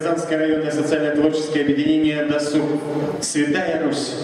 Казанское районное социально-творческое объединение «Досуг». Святая Русь.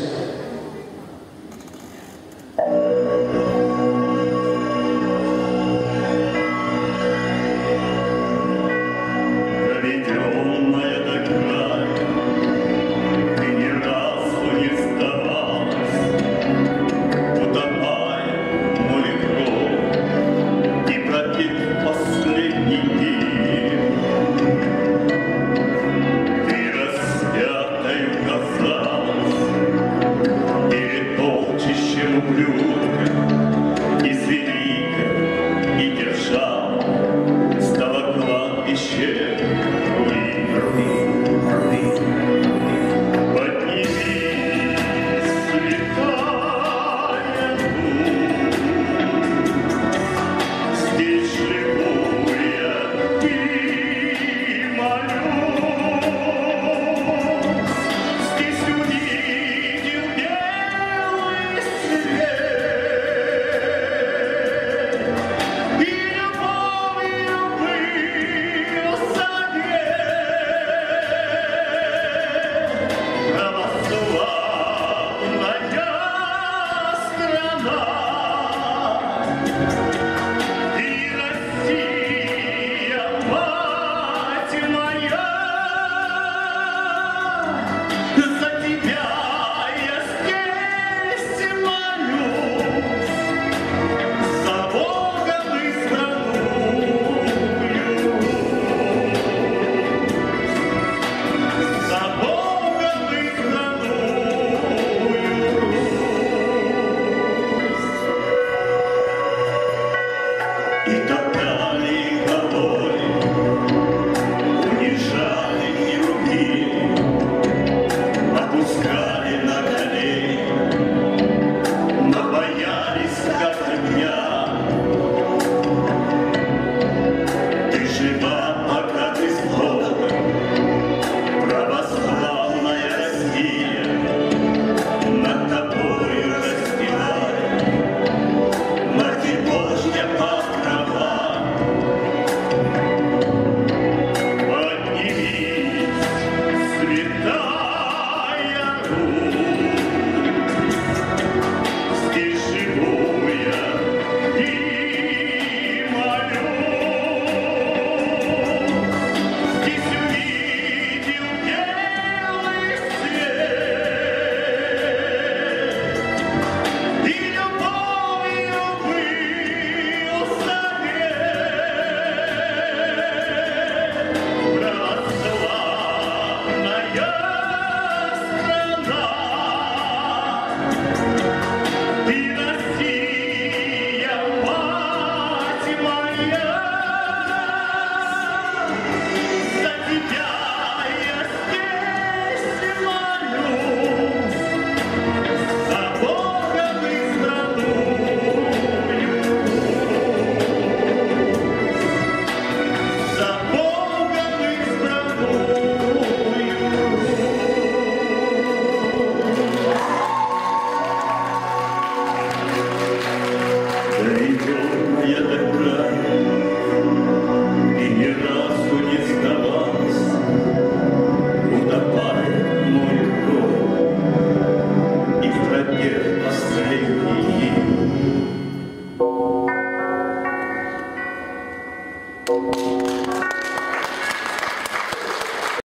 They you. be